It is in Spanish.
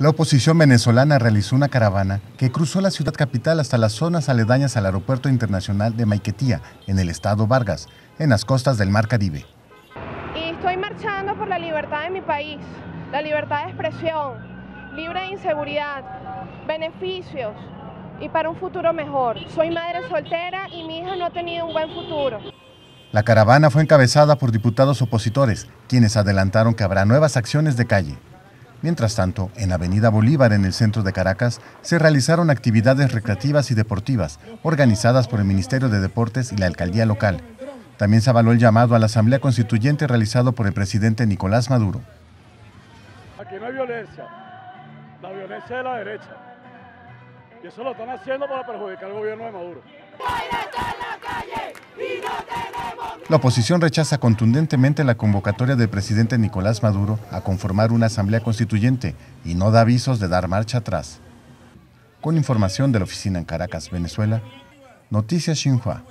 La oposición venezolana realizó una caravana que cruzó la ciudad capital hasta las zonas aledañas al Aeropuerto Internacional de Maiquetía, en el estado Vargas, en las costas del Mar Caribe. Y estoy marchando por la libertad de mi país, la libertad de expresión, libre de inseguridad, beneficios y para un futuro mejor. Soy madre soltera y mi hija no ha tenido un buen futuro. La caravana fue encabezada por diputados opositores, quienes adelantaron que habrá nuevas acciones de calle. Mientras tanto, en Avenida Bolívar, en el centro de Caracas, se realizaron actividades recreativas y deportivas organizadas por el Ministerio de Deportes y la Alcaldía local. También se avaló el llamado a la Asamblea Constituyente realizado por el presidente Nicolás Maduro. Aquí no hay violencia, la violencia de la derecha. Y eso lo están haciendo para perjudicar al gobierno de Maduro. La oposición rechaza contundentemente la convocatoria del presidente Nicolás Maduro a conformar una asamblea constituyente y no da avisos de dar marcha atrás. Con información de la oficina en Caracas, Venezuela, Noticias Xinhua.